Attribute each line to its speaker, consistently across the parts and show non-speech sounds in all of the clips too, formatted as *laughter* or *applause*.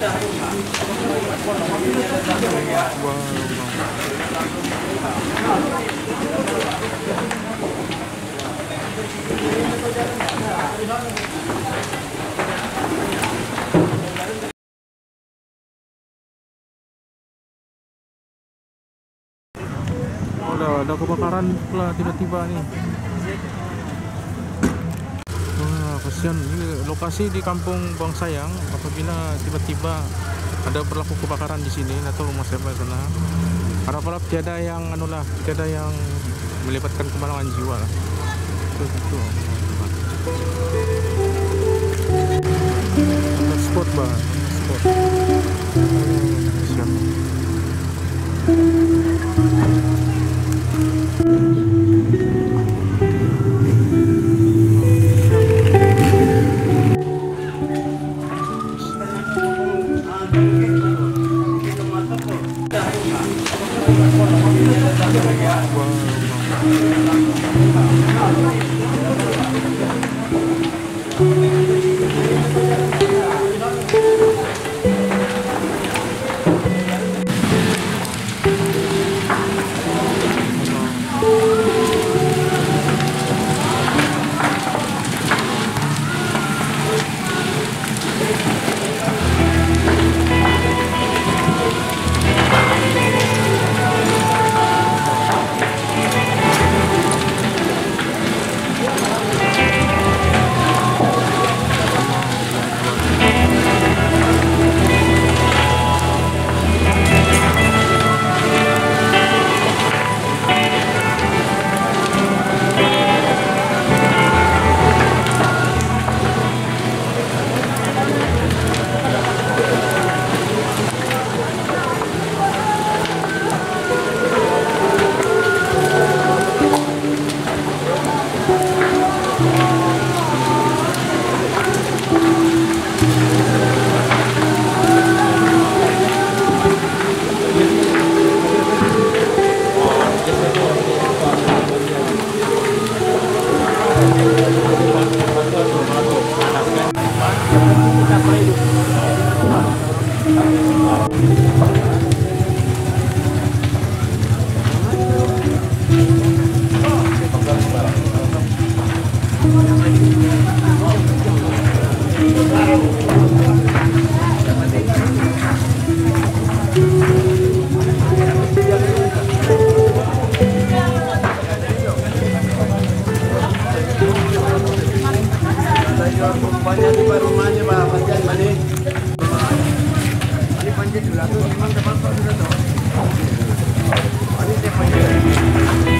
Speaker 1: Oh, ada, kebakaran pula tiba-tiba nih. *coughs* Wah, kasihan. Ini lokasi di kampung Bang Sayang. Apabila tiba-tiba ada berlaku kebakaran di sini atau rumah siapa sana. Harap-harap tiada yang anulah, tiada yang melibatkan kemalangan jiwa lah. Itu, itu. Spot bang,
Speaker 2: Banyak di rumahnya Pak Panjang Bani. Ini panjang dulu tuh memang teman Pak sudah tahu. Ini panjang.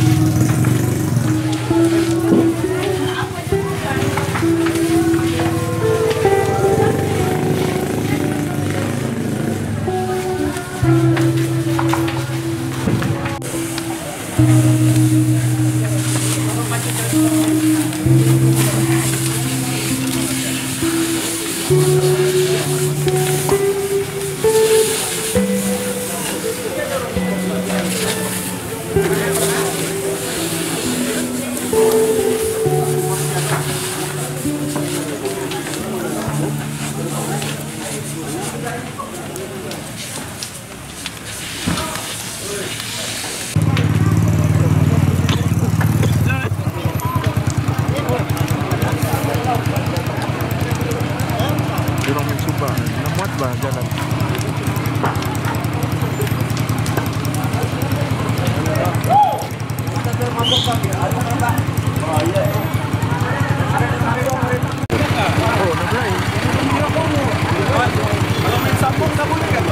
Speaker 2: kelihatan Kalau main sambung tak boleh kan?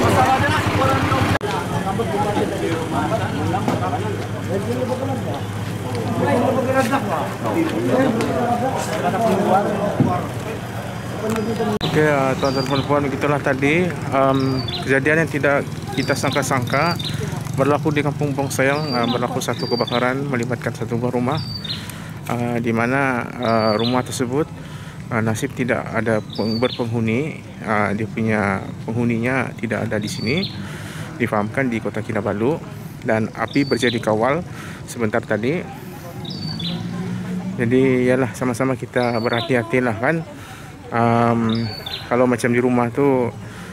Speaker 2: Masalahnya orang Thank you.
Speaker 1: Oke, uh, tuan-tuan dan puan begitulah tadi um, kejadian yang tidak kita sangka-sangka berlaku di Kampung Bong Sayang uh, berlaku satu kebakaran melibatkan satu buah rumah uh, di mana uh, rumah tersebut uh, nasib tidak ada peng- berpenghuni uh, dia punya penghuninya tidak ada di sini difahamkan di Kota Kinabalu. Dan api berjadi kawal sebentar tadi. Jadi yalah sama-sama kita berhati-hatilah kan um, kalau macam di rumah tu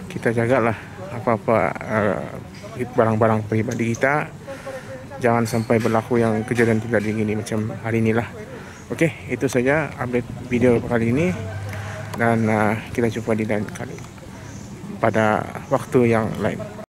Speaker 1: kita jagalah apa-apa uh, barang-barang peribadi kita. Jangan sampai berlaku yang kejadian tidak diingini macam hari inilah. Okey, itu saja update video kali ini. Dan uh, kita jumpa di lain kali. Pada waktu yang lain.